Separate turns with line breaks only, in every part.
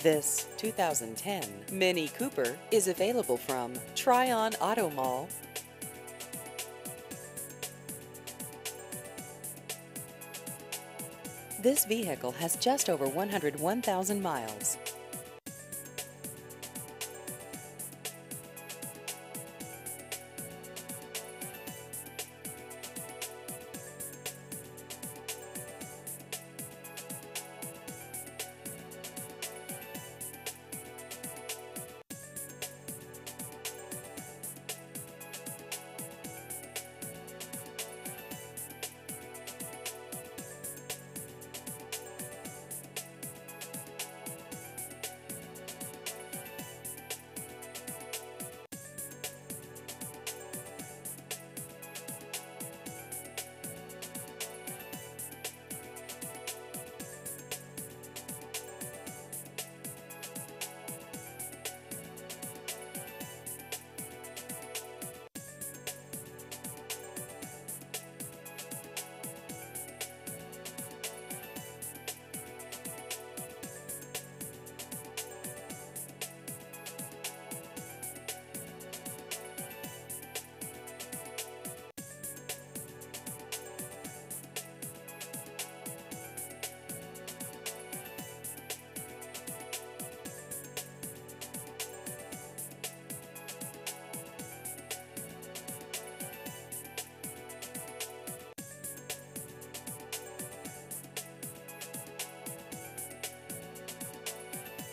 This 2010 Mini Cooper is available from Tryon Auto Mall. This vehicle has just over 101,000 miles.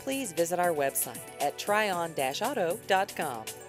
Please visit our website at tryon-auto.com.